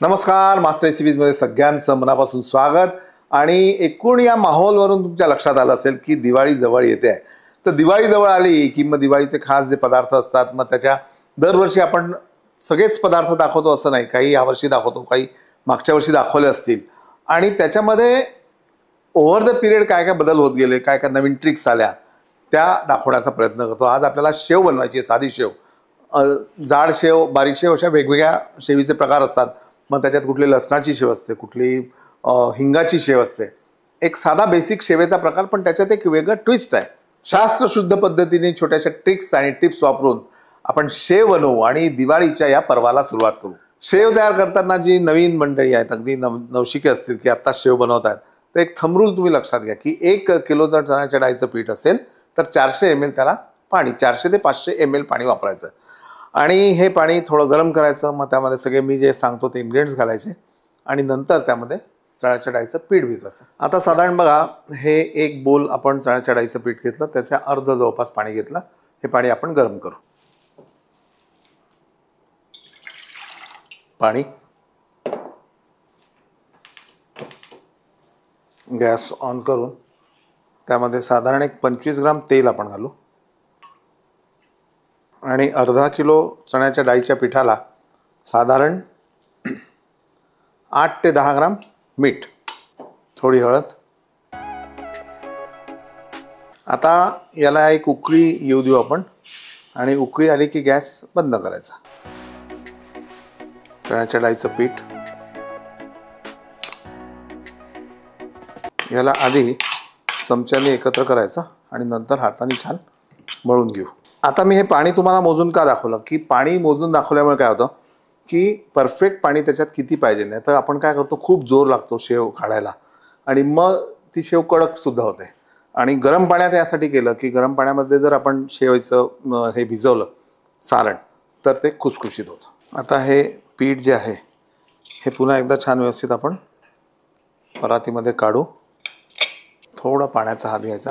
नमस्कार मास्टर रेसिपीजमध्ये सगळ्यांचं मनापासून स्वागत. आणि एकूण या माहोलवरून तुमच्या लक्षात आलं असेल की दिवाळी जवळ येते आहे. तर दिवाळी जवळ आली की मग दिवाळीचे खास जे पदार्थ असतात मग त्याच्या दरवर्षी आपण सगळेच पदार्थ दाखवतो असं नाही. काही यावर्षी दाखवतो काही मागच्या वर्षी दाखवले असतील. आणि त्याच्यामध्ये ओव्हर द पिरियड काय काय बदल होत गेले काय काय नवीन ट्रिक्स आल्या त्या दाखवण्याचा प्रयत्न करतो. आज आपल्याला शेव बनवायची आहे साधी शेव. जाड शेव बारीक शेव अशा वेगवेगळ्या शेवीचे प्रकार असतात. मग त्याच्यात कुठली लसणाची शेव असते कुठली हिंगाची शेव असते. एक साधा बेसिक शेवेचा प्रकार पण त्याच्यात एक वेगळं ट्विस्ट आहे. शास्त्रशुद्ध पद्धतीने छोट्याशा ट्रिक्स आणि टिप्स वापरून आपण शेव बनवू आणि दिवाळीच्या या पर्वाला सुरुवात करू. शेव तयार करताना जी नवीन मंडळी आहेत अगदी नव नवशिके असतील की आत्ता शेव बनवत आहेत तर एक थमरूल तुम्ही लक्षात घ्या की एक किलो जर चण्याच्या डाळीचं पीठ असेल तर चारशे एम एल त्याला पाणी चारशे ते पाचशे एम एल पाणी वापरायचं. आणि हे पाणी थोडं गरम करायचं मग त्यामध्ये सगळे मी जे सांगतो ते इन्ग्रेडियंट्स घालायचे आणि नंतर त्यामध्ये चण्याच्या डाळीचं पीठ भिजवायचं. आता साधारण बघा हे एक बोल आपण चण्याच्या डाळीचं पीठ घेतलं त्याच्या अर्ध जवळपास पाणी घेतलं हे पाणी आपण गरम करू. पाणी. गॅस ऑन करून त्यामध्ये साधारण एक पंचवीस ग्राम तेल आपण घालू. आणि अर्धा किलो चण्याच्या डाळीच्या पिठाला साधारण आठ ते दहा ग्राम मीठ थोडी हळद. आता याला एक उकळी येऊ देऊ आपण. आणि उकळी आली की गॅस बंद करायचा. चण्याच्या डाळीचं पीठ. याला आधी चमच्याने एकत्र करायचं आणि नंतर हाताने छान मळून घेऊ. आता मी हे पाणी तुम्हाला मोजून का दाखवलं? की पाणी मोजून दाखवल्यामुळे काय होतं? की परफेक्ट पाणी त्याच्यात किती पाहिजे? नाही तर आपण काय करतो? खूप जोर लागतो शेव काढायला. आणि मग ती शेव कडक सुद्धा होते. आणि गरम पाण्यात यासाठी केलं की गरम पाण्यामध्ये जर आपण शेवायचं हे भिजवलं सारण तर ते खुसखुशीत होतं. आता हे पीठ जे आहे हे पुन्हा एकदा छान व्यवस्थित आपण परातीमध्ये काढू. थोडं पाण्याचा हात घ्यायचा.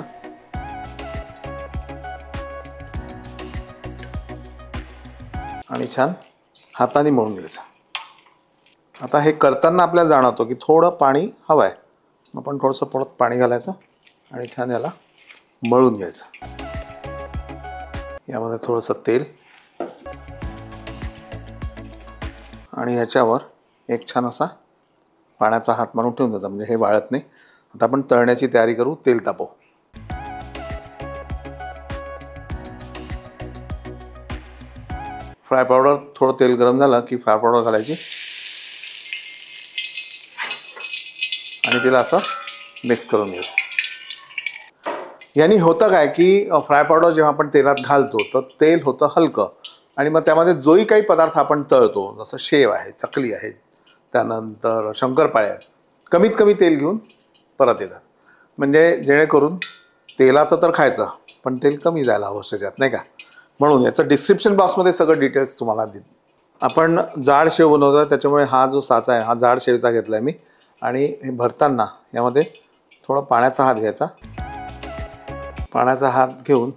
आणि छान हाताने मळून घ्यायचं. आता हे करताना आपल्याला जाणवतो की थोडं पाणी हवं आहे मग आपण थोडंसं परत पाणी घालायचं आणि छान याला मळून घ्यायचं. यामध्ये थोडंसं तेल आणि ह्याच्यावर एक छान असा पाण्याचा हात मारून ठेवून देतो. म्हणजे हे वाळत नाही. आता आपण तळण्याची तयारी करू तेल तापवू. फ्राय पावडर थोडं तेल गरम झालं की फ्राय पावडर घालायची. आणि तिला असं मिक्स करून घ्यायचं. यांनी होतं काय की फ्राय पावडर जेव्हा आपण तेलात घालतो तर तेल होतं हलकं. आणि मग त्यामध्ये जोही काही पदार्थ आपण तळतो जसं शेव आहे चकली आहे त्यानंतर शंकरपाळे आहेत. कमीत कमी तेल घेऊन परत येतात. म्हणजे जेणेकरून तेलाचं तर खायचं पण तेल कमी जायला हवं त्याच्यात नाही का? म्हणून याचं डिस्क्रिप्शन बॉक्समध्ये सगळं डिटेल्स तुम्हाला देईन. आपण जाड शेव बनवतो आहे त्याच्यामुळे हा जो साचा आहे हा जाड शेवचा घेतला आहे मी. आणि हे भरताना यामध्ये थोडा पाण्याचा हात घ्यायचा. पाण्याचा हात घेऊन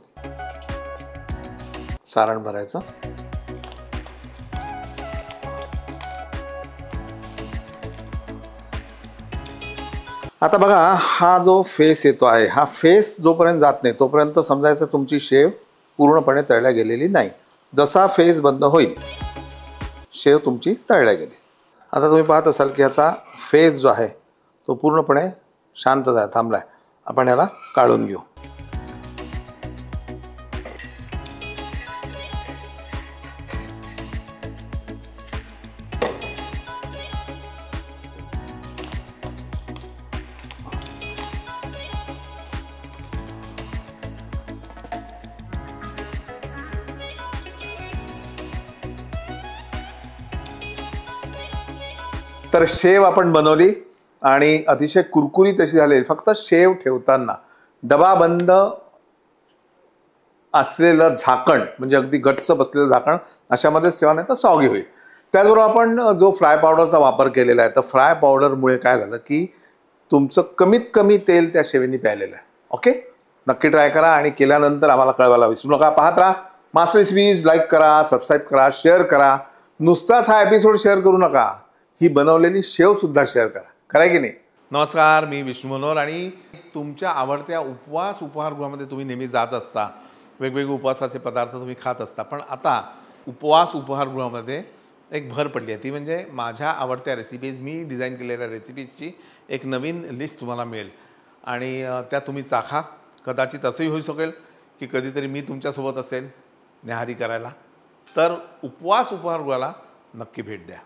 सारण भरायचं. आता बघा हा जो फेस येतो आहे हा फेस जोपर्यंत जात नाही तोपर्यंत समजायचं तुमची शेव पूर्णपणे तळल्या गेलेली नाही. जसा फेस बंद होईल शेव तुमची तळल्या गेली. आता तुम्ही पाहत असाल की ह्याचा फेस जो आहे तो पूर्णपणे शांत आहे थांबला आहे आपण याला काढून घेऊ. तर शेव आपण बनवली आणि अतिशय कुरकुरीत अशी झालेली फक्त शेव ठेवताना डबा बंद असलेलं झाकण म्हणजे अगदी गच्च बसलेलं झाकण अशामध्ये सेवा नाही तर सॉगी होईल. त्याचबरोबर आपण जो फ्राय पावडरचा वापर केलेला आहे तर फ्राय पावडरमुळे काय झालं की तुमचं कमीत कमी तेल त्या शेवेनी प्यायलेलं आहे. ओके नक्की ट्राय करा आणि केल्यानंतर आम्हाला कळवायला विसरू नका. पाहत राहा. मास्टर स्वीज लाईक करा सबस्क्राईब करा शेअर करा. नुसताच हा एपिसोड शेअर करू नका. ही बनवलेली शेवसुद्धा शेअर करा. करा की नाही? नमस्कार मी विष्णू मनोहर आणि तुमच्या आवडत्या उपवास उपहारगृहामध्ये तुम्ही नेहमी जात असता. वेगवेगळे उपवासाचे पदार्थ तुम्ही खात असता. पण आता उपवास उपहारगृहामध्ये एक भर पडली आहे. ती म्हणजे माझ्या आवडत्या रेसिपीज मी डिझाईन केलेल्या रेसिपीजची एक नवीन लिस्ट तुम्हाला मिळेल. आणि त्या तुम्ही चाखा. कदाचित असंही होऊ शकेल की कधीतरी मी तुमच्यासोबत असेल न्याहारी करायला. तर उपवास उपहारगृहाला नक्की भेट द्या.